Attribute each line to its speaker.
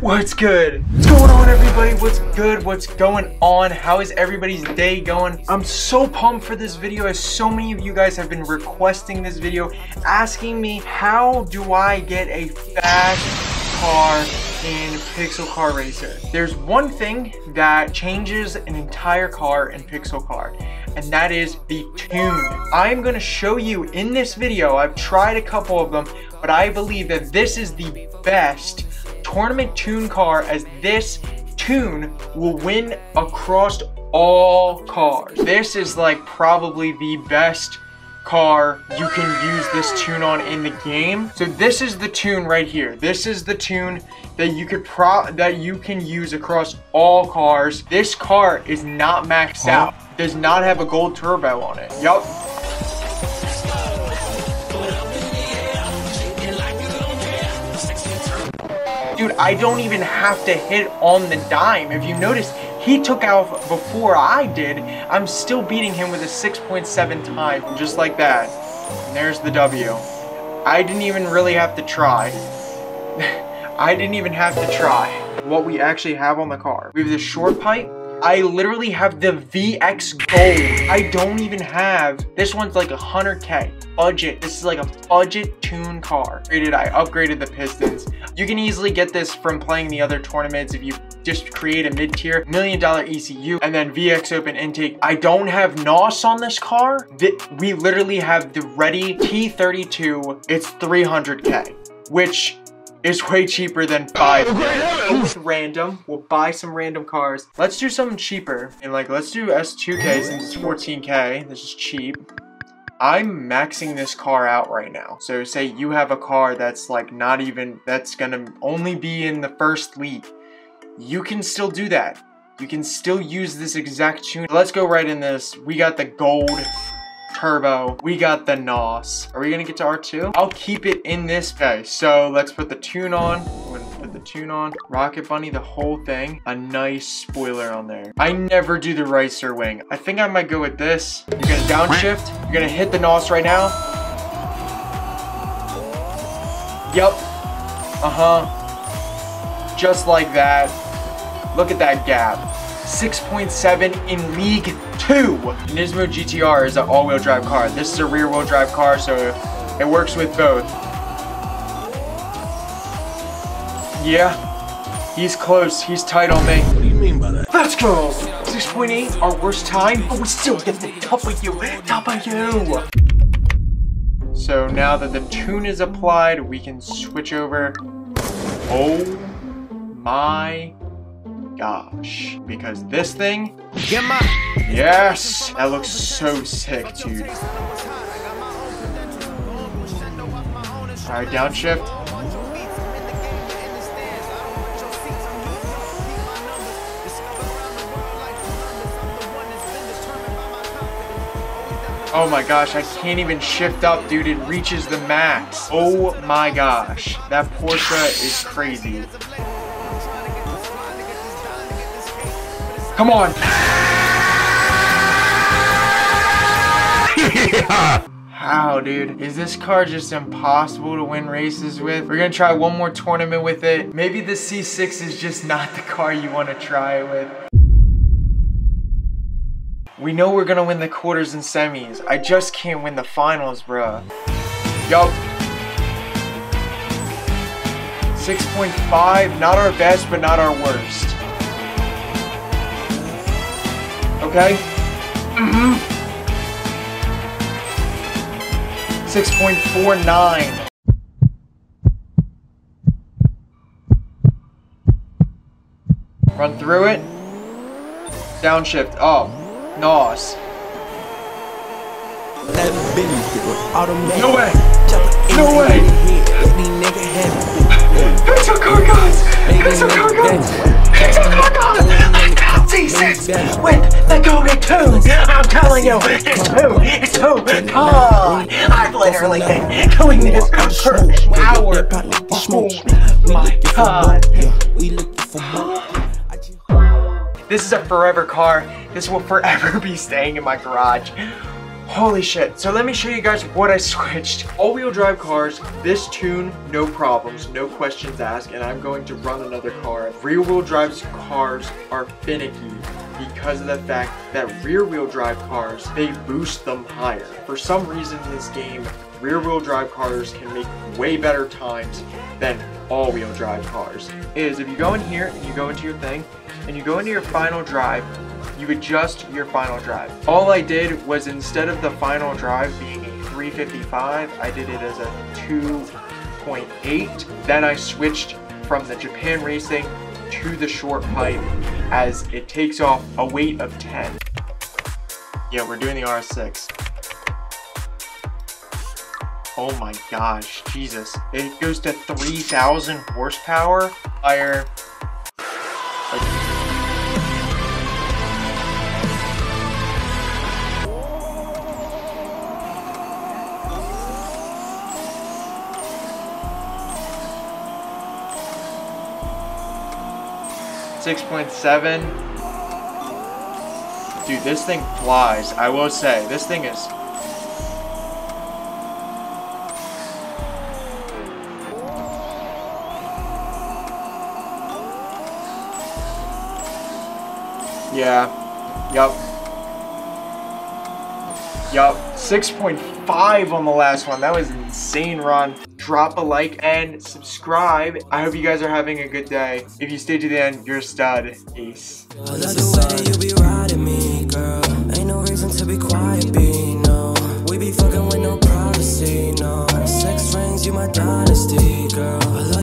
Speaker 1: What's good? What's going on everybody? What's good? What's going on? How is everybody's day going? I'm so pumped for this video as so many of you guys have been requesting this video asking me how do I get a fast car in Pixel Car Racer. There's one thing that changes an entire car in Pixel Car and that is the tune. I'm gonna show you in this video, I've tried a couple of them, but I believe that this is the best tournament tune car as this tune will win across all cars. This is like probably the best car you can use this tune on in the game. So this is the tune right here. This is the tune that you could pro that you can use across all cars. This car is not maxed huh? out. Does not have a gold turbo on it. Yup. Dude, I don't even have to hit on the dime. If you notice, he took out before I did. I'm still beating him with a 6.7 time, just like that. And there's the W. I didn't even really have to try. I didn't even have to try. What we actually have on the car. We have the short pipe, I literally have the VX Gold. I don't even have, this one's like a 100K budget. This is like a budget tune car. I upgraded the pistons. You can easily get this from playing the other tournaments if you just create a mid-tier million dollar ECU and then VX open intake. I don't have NOS on this car. We literally have the ready T32. It's 300K, which is way cheaper than five. With random. We'll buy some random cars. Let's do something cheaper. And like, let's do S2K since it's 14K. This is cheap. I'm maxing this car out right now. So say you have a car that's like not even, that's gonna only be in the first league. You can still do that. You can still use this exact tune. Let's go right in this. We got the gold turbo. We got the NOS. Are we gonna get to R2? I'll keep it in this phase. So let's put the tune on. Put the tune on. Rocket Bunny, the whole thing. A nice spoiler on there. I never do the ricer wing. I think I might go with this. You're gonna downshift. You're gonna hit the NOS right now. Yep. Uh-huh. Just like that. Look at that gap. 6.7 in League 2. Nismo GTR is an all-wheel drive car. This is a rear-wheel drive car, so it works with both. Yeah, he's close. He's tight on me.
Speaker 2: What do you mean by that?
Speaker 1: Let's go! 6.8, our worst time, but we still get the W. you! So now that the tune is applied, we can switch over. Oh my gosh. Because this thing...
Speaker 2: Get my...
Speaker 1: Yes! That looks so sick, dude. Alright, downshift. Oh my gosh, I can't even shift up, dude. It reaches the max. Oh my gosh. That Porsche is crazy. Come on. How, dude? Is this car just impossible to win races with? We're gonna try one more tournament with it. Maybe the C6 is just not the car you want to try it with. We know we're gonna win the quarters and semis. I just can't win the finals, bruh. Yup. 6.5, not our best, but not our worst. Okay? Mm-hmm. 6.49. Run through it. Downshift. Oh. NOS. No way! No way! It's a car guys! It's a car guys! It's a car guys! C6 with the golden tune. I'm telling you, it's too, it's too hard. Oh, I've literally been doing this for an hour. Oh my god. This is a forever car. This will forever be staying in my garage. Holy shit. So let me show you guys what I switched. All-wheel drive cars, this tune, no problems, no questions asked, and I'm going to run another car. Rear-wheel drive cars are finicky because of the fact that rear-wheel drive cars, they boost them higher. For some reason in this game, rear-wheel drive cars can make way better times than all-wheel drive cars. Is if you go in here and you go into your thing, and you go into your final drive, you adjust your final drive. All I did was instead of the final drive being a 355, I did it as a 2.8. Then I switched from the Japan Racing to the short pipe as it takes off a weight of 10. Yeah, we're doing the RS6. Oh my gosh, Jesus. It goes to 3,000 horsepower. Fire. 6.7. Dude, this thing flies. I will say, this thing is... Yeah. Yup. Yup. 6.5 on the last one. That was an insane run drop a like and subscribe. I hope you guys are having a good day. If you stay to the end, you're a stud. Peace.